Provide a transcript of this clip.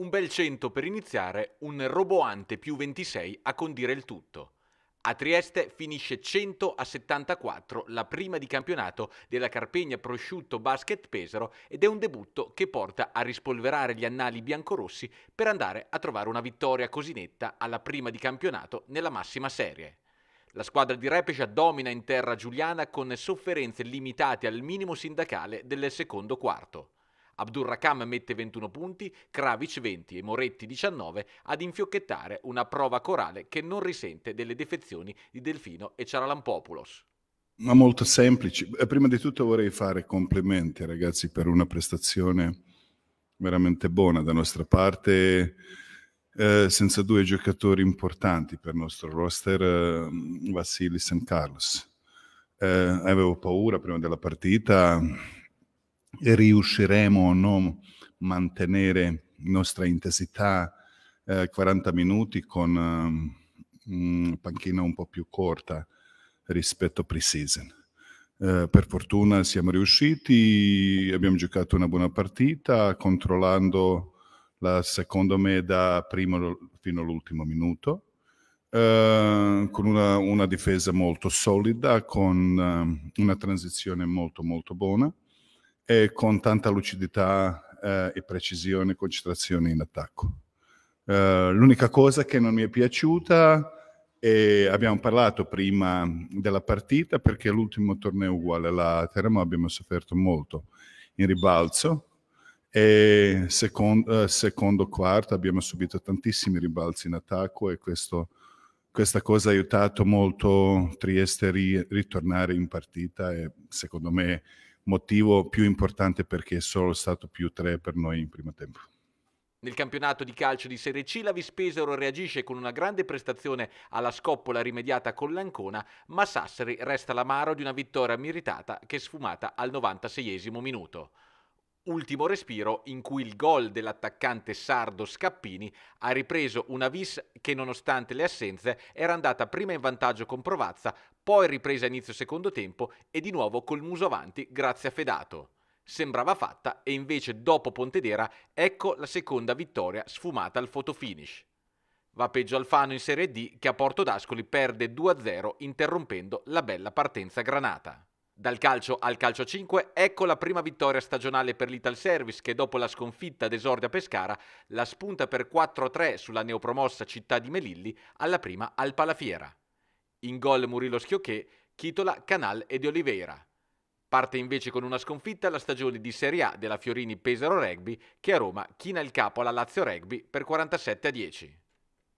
Un bel 100 per iniziare, un roboante più 26 a condire il tutto. A Trieste finisce 100 a 74 la prima di campionato della Carpegna Prosciutto Basket Pesaro ed è un debutto che porta a rispolverare gli annali biancorossi per andare a trovare una vittoria così netta alla prima di campionato nella massima serie. La squadra di Repescia domina in terra giuliana con sofferenze limitate al minimo sindacale del secondo quarto. Abdurrakam mette 21 punti, Kravic 20 e Moretti 19 ad infiocchettare una prova corale che non risente delle defezioni di Delfino e Ciaralampopoulos. Ma molto semplice. Eh, prima di tutto vorrei fare complimenti ragazzi per una prestazione veramente buona da nostra parte, eh, senza due giocatori importanti per il nostro roster, eh, Vassilis e Carlos. Eh, avevo paura prima della partita riusciremo o no a mantenere nostra intensità eh, 40 minuti con um, panchina un po' più corta rispetto a pre-season. Eh, per fortuna siamo riusciti, abbiamo giocato una buona partita controllando la secondo me da primo fino all'ultimo minuto. Uh, con una, una, difesa molto solida, con uh, una transizione molto molto buona e con tanta lucidità eh, e precisione e concentrazione in attacco. Uh, l'unica cosa che non mi è piaciuta, e abbiamo parlato prima della partita, perché l'ultimo torneo uguale alla Teramo abbiamo sofferto molto in ribalzo e secondo, uh, secondo quarto abbiamo subito tantissimi ribalzi in attacco e questo, questa cosa ha aiutato molto Trieste a ri, ritornare in partita e secondo me motivo più importante perché è solo stato più tre per noi in primo tempo. Nel campionato di calcio di Serie C la Vispesaro reagisce con una grande prestazione alla scoppola rimediata con l'Ancona, ma Sassari resta l'amaro di una vittoria meritata che è sfumata al 96 minuto ultimo respiro in cui il gol dell'attaccante sardo Scappini ha ripreso una vis che nonostante le assenze era andata prima in vantaggio con Provazza, poi ripresa a inizio secondo tempo e di nuovo col muso avanti grazie a Fedato. Sembrava fatta e invece dopo Pontedera ecco la seconda vittoria sfumata al fotofinish. Va peggio Alfano in Serie D che a Porto d'Ascoli perde 2-0 interrompendo la bella partenza granata. Dal calcio al calcio 5, ecco la prima vittoria stagionale per l'Ital Service che dopo la sconfitta d'esordio a Pescara la spunta per 4-3 sulla neopromossa città di Melilli alla prima al Palafiera. In gol Murillo Schiocché, Chitola, Canal e De Oliveira. Parte invece con una sconfitta la stagione di Serie A della Fiorini Pesaro Rugby che a Roma china il capo alla Lazio Rugby per 47 10.